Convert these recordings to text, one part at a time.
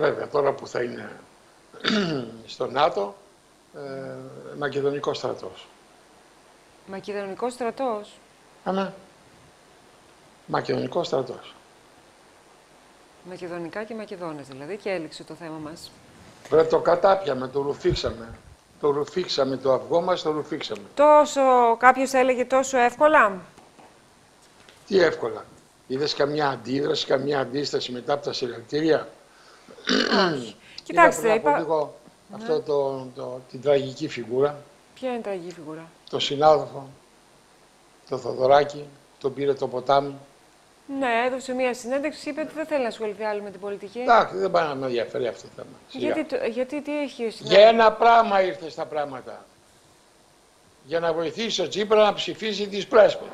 Βέβαια, τώρα που θα είναι στο ΝΑΤΟ, ε, Μακεδονικό στρατός. Μακεδονικός στρατός; Αμέ. Μακεδονικός στρατός. Μακεδονικά και Μακεδόνες δηλαδή και έληξε το θέμα μας. Βρε το κατάπιαμε, το ρουφήξαμε. Το ρουφήξαμε, το αυγό μας το ρουφήξαμε. Τόσο, κάποιος έλεγε τόσο εύκολα; Τι εύκολα. Είδες καμιά αντίδραση, καμιά αντίσταση μετά από τα συλλαλητήρια. Κοιτάξτε, Είδα πριν από είπα... λίγο αυτό το, το, την τραγική φιγούρα, Ποια είναι η τραγική φιγούρα; το συνάδελφο, το Θοδωράκι, τον πήρε το ποτάμι. Ναι, έδωσε μία συνέντευξη, είπε ότι δεν θέλει να ασχοληθεί άλλο με την πολιτική. Εντάξει, δεν πάει να με ενδιαφέρει αυτό το θέμα. Σιγά. Γιατί, το- γιατί τι έχει ο Για συνέντευξη. ένα πράγμα ήρθε στα πράγματα. Για να βοηθήσει ο Τσίπρα να ψηφίσει τις πρέσπες.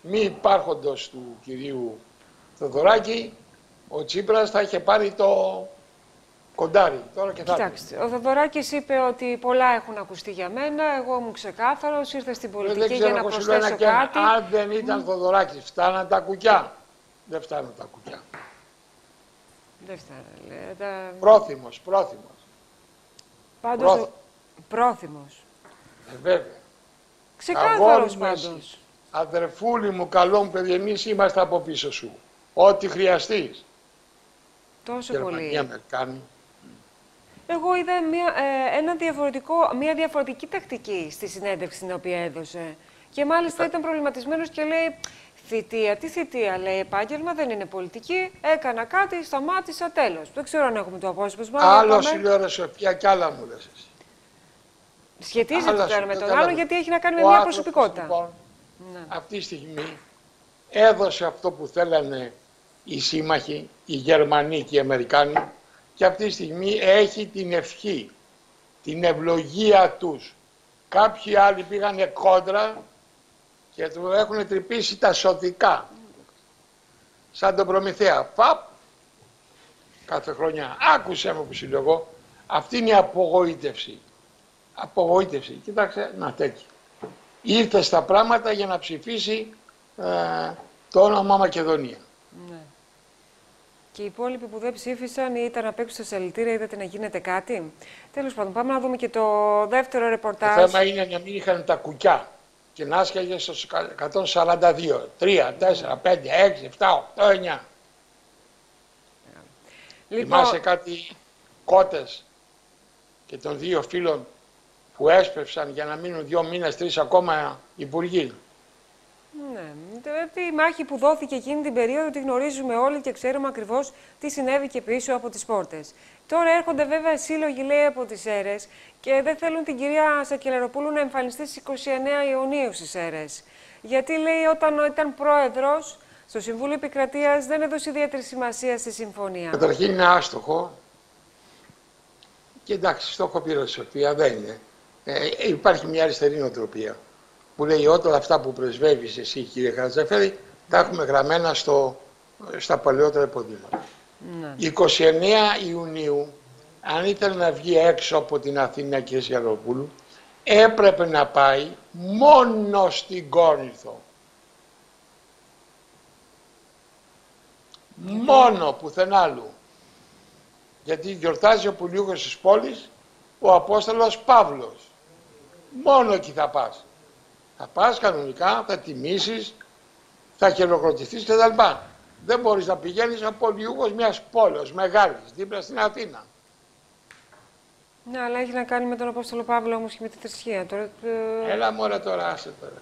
Μη υπάρχοντος του κυρίου Θοδωράκη, ο Τσίπρας θα είχε πάρει το κοντάρι. Τώρα και θα έρθει. Κοιτάξτε, ο Θοδωράκης είπε ότι πολλά έχουν ακουστεί για μένα. Εγώ ήμουν ξεκάθαρος, ήρθα στην Ε, πολιτική Δεν για ξέρω να εγώ σου λέω ένα προσθέσω και ένα. κάτι. Αν δεν ήταν Θοδωράκης, φτάναν τα κουκιά. Δεν φτάναν τα κουκιά. Δεν φτάνει. λέει, τα- Πρόθυμος, πρόθυμος. Πάντως, πρόθυμος. ο... πρόθυμος. Ε, βέβαια. Ξεκάθαρος Αγόρι μου εσύ. πάντως. Αδερφούλη μου, καλό μου παιδί, εμείς είμαστε από πίσω σου. Ό,τι χρειαστείς. Τόσο Γερμανία, πολύ. Αμερικάνοι. Εγώ είδα μια, ε, ένα διαφορετικό, μια διαφορετική τακτική στη συνέντευξη την οποία έδωσε. Και μάλιστα ήταν προβληματισμένος και λέει θητεία, τι θητεία λέει, επάγγελμα δεν είναι πολιτική, έκανα κάτι, σταμάτησα, τέλος. Δεν ξέρω αν έχουμε το απόσπασμα. αλλά Άλλο πάμε. σου λέω ρε Σοφία κι άλλα μου λες εσύ. Σχετίζεται Άλλα το σου ένα με λέω, τον καλά άλλο μου. γιατί έχει να κάνει με Ο μια άνθρωπος, προσωπικότητα. λοιπόν, Ναι. αυτή τη στιγμή έδωσε αυτό που θέλανε οι σύμμαχοι, οι Γερμανοί και οι Αμερικάνοι και αυτή τη στιγμή έχει την ευχή, την ευλογία τους. Κάποιοι άλλοι πήγανε κόντρα και του έχουν τρυπήσει τα σωτικά. Σαν τον Προμηθέα. Παπ, κάθε χρονιά. Άκουσε με που σου λέω εγώ. Αυτή είναι η απογοήτευση. Απογοήτευση. Κοίταξε, να τέτοιο. Ήρθε στα πράγματα για να ψηφίσει ε, το όνομα Μακεδονία. Ναι. Και οι υπόλοιποι που δεν ψήφισαν ή ήταν απ' έξω στα σαλητήρια, είδατε να γίνεται κάτι. Τέλος πάντων, πάμε να δούμε και το δεύτερο Το ρεπορτάζ. θέμα είναι να μην είχαν τα κουκιά και να άσκαγε στους 142. 3, 4, 5, 6, 7, 8, 9. Λοιπόν, Θυμάσαι κάτι κότες και των δύο φίλων που έσπευσαν για να μείνουν δύο μήνες, τρεις ακόμα υπουργοί; Ναι, τη μάχη που δόθηκε εκείνη την περίοδο τη γνωρίζουμε όλοι και ξέρουμε ακριβώς τι συνέβη και πίσω από τις πόρτες. Τώρα έρχονται βέβαια σύλλογοι, λέει, από τις αίρες και δεν θέλουν την κυρία Σακελαροπούλου να εμφανιστεί στις 29 Ιουνίου στις αίρες. Γιατί λέει, όταν ήταν πρόεδρος στο Συμβούλιο Επικρατείας δεν έδωσε ιδιαίτερη σημασία στη συμφωνία. Καταρχήν είναι άστοχο και εντάξει, στόχο πήρε η Σοφία, δεν είναι. Ε, υπάρχει μια αριστερή νοοτροπία που λέει όταν αυτά που πρεσβεύεις εσύ κύριε Χατζαφέρη τα έχουμε γραμμένα στο, στα παλαιότερα υποδείγματα. Ναι. 29 Ιουνίου, αν ήθελε να βγει έξω από την Αθήνα και Σιαροπούλου, έπρεπε να πάει μόνο στην Κόρινθο. Μόνο πουθενά άλλου. Γιατί γιορτάζει ο Πουλιούχος της πόλης ο Απόστολος Παύλος. Μόνο εκεί θα πας. Θα πας κανονικά, θα τιμήσεις, θα χειροκροτηθείς κτλ. Δεν μπορείς να πηγαίνεις από Πολιούχος μιας πόλης μεγάλης, δίπλα στην Αθήνα. Ναι, αλλά έχει να κάνει με τον Απόστολο Παύλο όμως και με τη θρησκεία. Τώρα, ε, Έλα μωρέ τώρα, άσε τώρα.